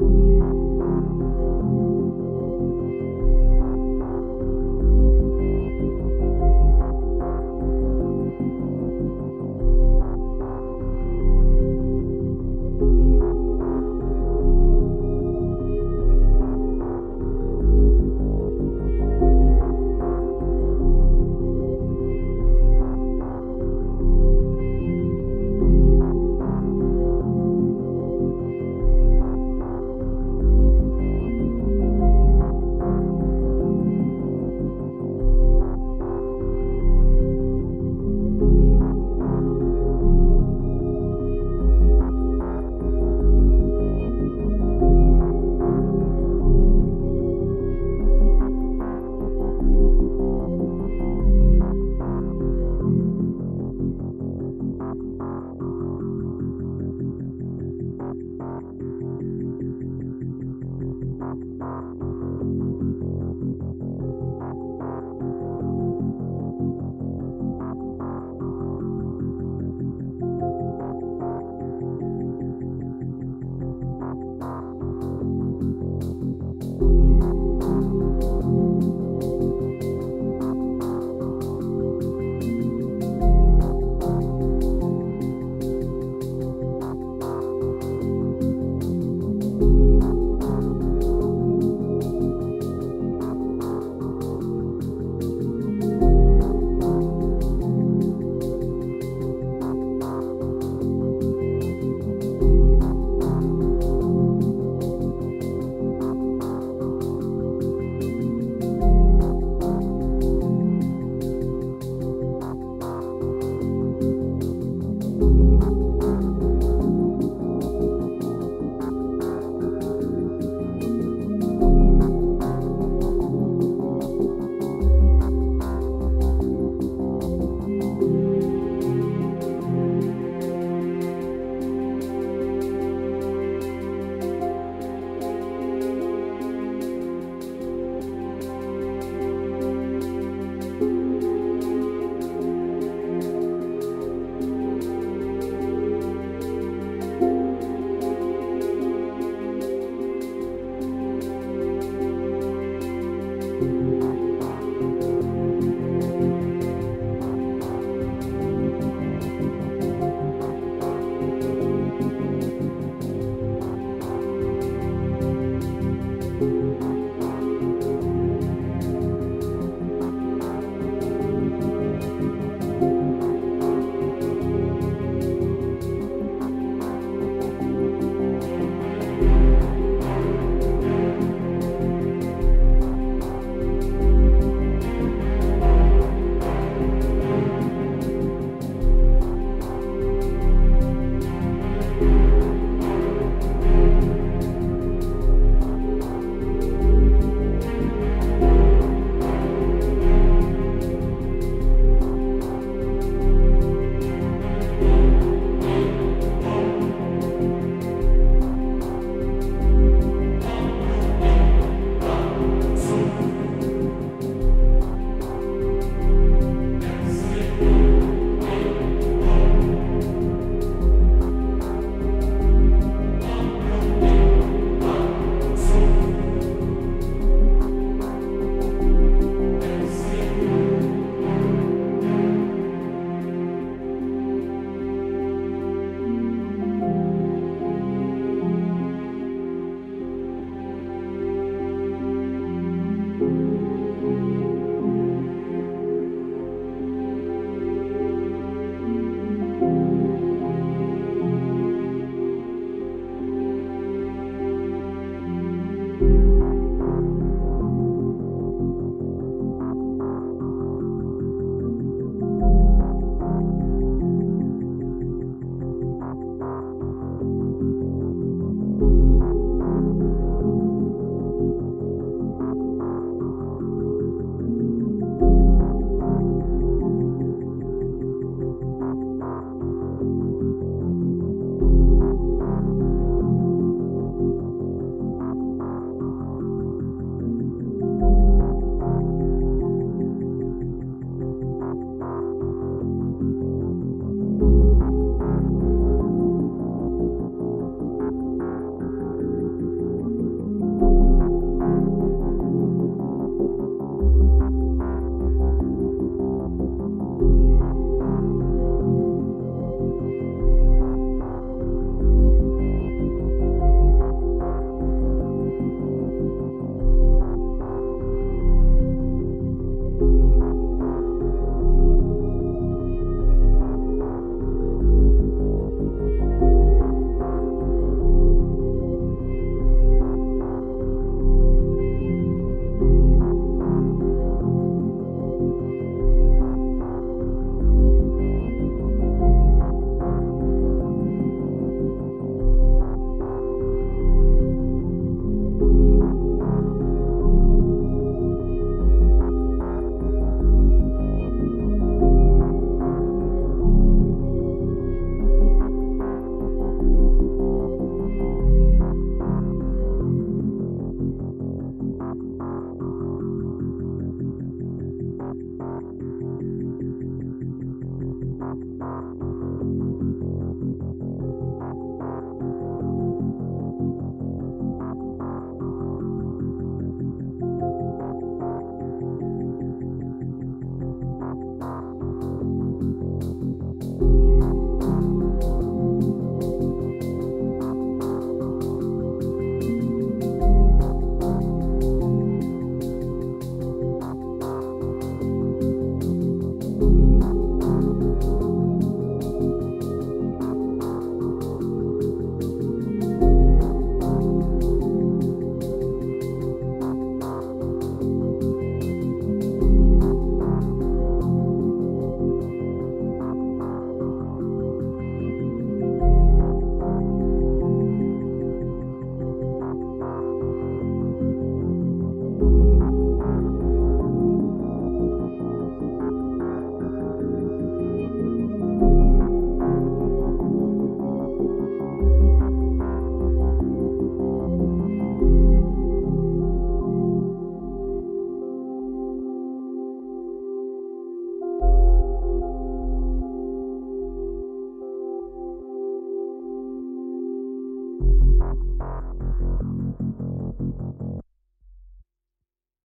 you.